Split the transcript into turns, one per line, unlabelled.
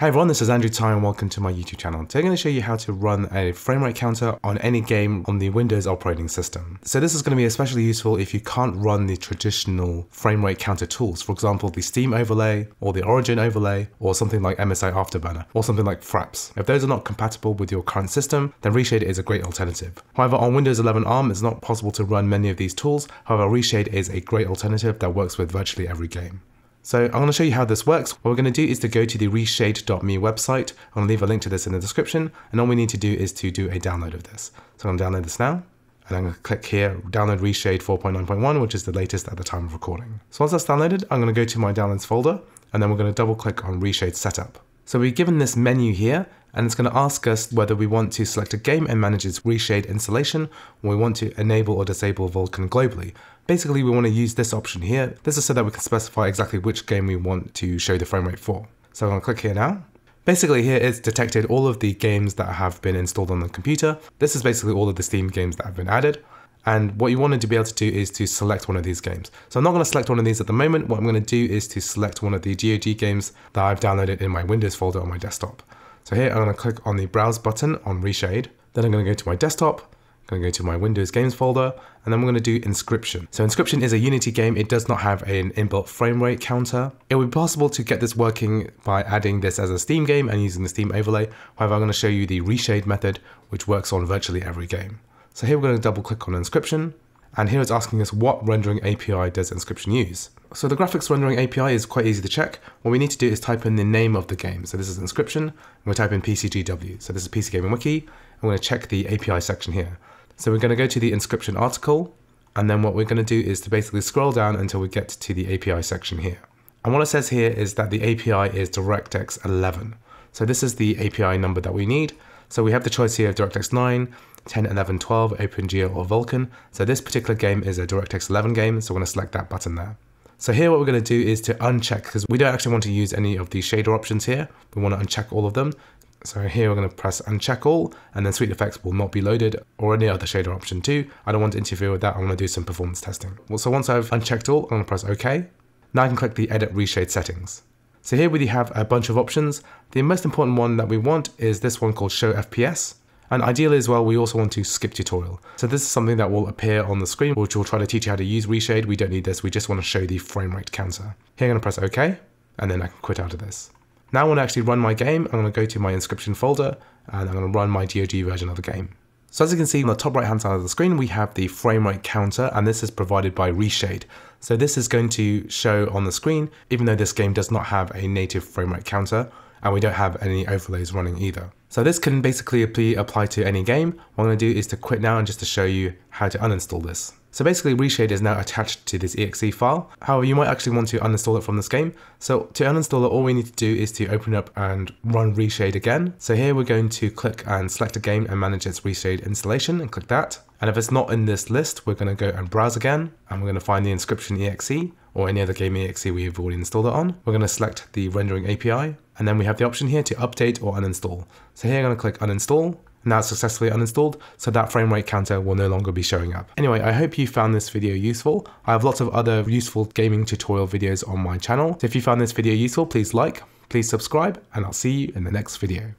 Hi everyone, this is Andrew Tsai and welcome to my YouTube channel. Today I'm going to show you how to run a frame rate counter on any game on the Windows operating system. So this is going to be especially useful if you can't run the traditional frame rate counter tools, for example the Steam overlay or the Origin overlay or something like MSI Afterburner or something like Fraps. If those are not compatible with your current system, then Reshade is a great alternative. However, on Windows 11 ARM it's not possible to run many of these tools, however Reshade is a great alternative that works with virtually every game. So I'm going to show you how this works. What we're going to do is to go to the reshade.me website. I'm going to leave a link to this in the description. And all we need to do is to do a download of this. So I'm going to download this now. And I'm going to click here, download Reshade 4.9.1, which is the latest at the time of recording. So once that's downloaded, I'm going to go to my downloads folder, and then we're going to double click on Reshade Setup. So we're given this menu here, and it's going to ask us whether we want to select a game and manage its reshade installation, or we want to enable or disable Vulkan globally. Basically, we want to use this option here. This is so that we can specify exactly which game we want to show the frame rate for. So I'm going to click here now. Basically here it's detected all of the games that have been installed on the computer. This is basically all of the Steam games that have been added. And what you wanted to be able to do is to select one of these games. So I'm not going to select one of these at the moment. What I'm going to do is to select one of the GOG games that I've downloaded in my Windows folder on my desktop. So here I'm going to click on the browse button on Reshade. Then I'm going to go to my desktop. I'm going to go to my Windows games folder and then we're going to do Inscryption. So Inscryption is a Unity game. It does not have an inbuilt frame rate counter. It would be possible to get this working by adding this as a Steam game and using the Steam overlay. However, I'm going to show you the Reshade method, which works on virtually every game. So here we're going to double click on Inscryption. and here it's asking us what rendering API does Inscryption use. So the graphics rendering API is quite easy to check. What we need to do is type in the name of the game. So this is Inscryption, and we type in PCGW. So this is PC Gaming Wiki. I'm going to check the API section here. So we're going to go to the Inscryption article, and then what we're going to do is to basically scroll down until we get to the API section here. And what it says here is that the API is DirectX 11. So this is the API number that we need. So we have the choice here of DirectX 9, 10, 11, 12, OpenGL or Vulkan. So this particular game is a DirectX 11 game, so we're going to select that button there. So here what we're going to do is to uncheck, because we don't actually want to use any of the shader options here. We want to uncheck all of them. So here we're going to press uncheck all, and then SweetFX will not be loaded, or any other shader option too. I don't want to interfere with that, I want to do some performance testing. Well, so once I've unchecked all, I'm going to press OK. Now I can click the Edit Reshade Settings. So here we have a bunch of options. The most important one that we want is this one called Show FPS. And ideally as well, we also want to skip tutorial. So this is something that will appear on the screen, which will try to teach you how to use Reshade. We don't need this, we just want to show the frame rate counter. Here I'm gonna press OK, and then I can quit out of this. Now I want to actually run my game, I'm gonna go to my Inscryption folder, and I'm gonna run my GOG version of the game. So as you can see on the top right hand side of the screen, we have the frame rate counter and this is provided by Reshade. So this is going to show on the screen, even though this game does not have a native frame rate counter and we don't have any overlays running either. So this can basically be applied to any game. What I'm going to do is to quit now and just to show you how to uninstall this. So basically Reshade is now attached to this exe file. However, you might actually want to uninstall it from this game. So to uninstall it, all we need to do is to open up and run Reshade again. So here we're going to click and select a game and manage its Reshade installation and click that. And if it's not in this list, we're going to go and browse again and we're going to find the Inscryption exe or any other game exe we've already installed it on. We're going to select the rendering API and then we have the option here to update or uninstall. So here I'm going to click uninstall now it's successfully uninstalled, so that frame rate counter will no longer be showing up. Anyway, I hope you found this video useful. I have lots of other useful gaming tutorial videos on my channel. So if you found this video useful, please like, please subscribe, and I'll see you in the next video.